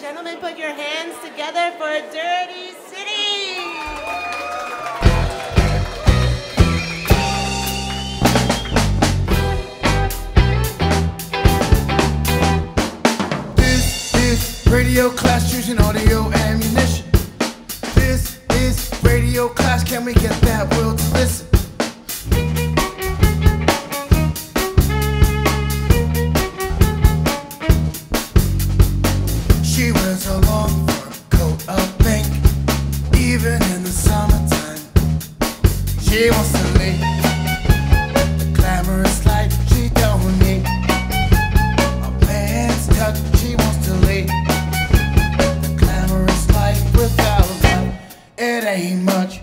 gentlemen, put your hands together for a Dirty City. This is Radio Clash choosing audio ammunition. This is Radio Clash. Can we get that will to listen? She wears a long fur coat of pink, even in the summertime. She wants to lead the glamorous life. She don't need a man's touch. She wants to lead the glamorous life without love. It ain't much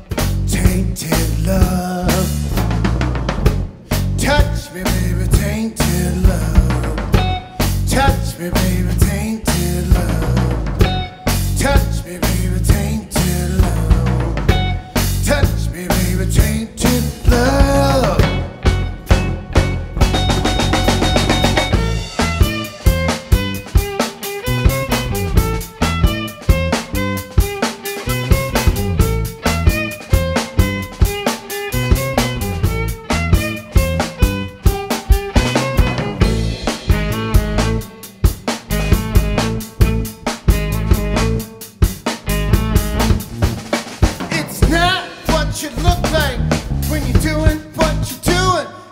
tainted love. Touch me, baby, tainted love. Touch me, baby,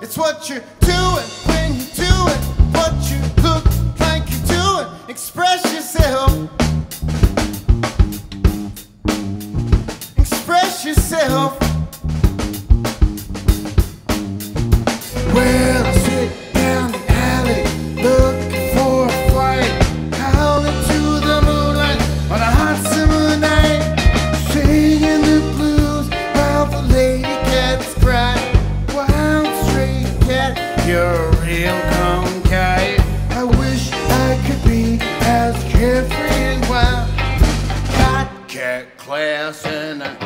It's what you're doing when you're doing what you look like you're doing. Express yourself. Express yourself. A real conky. I wish I could be as carefree and wild. Got cat class and an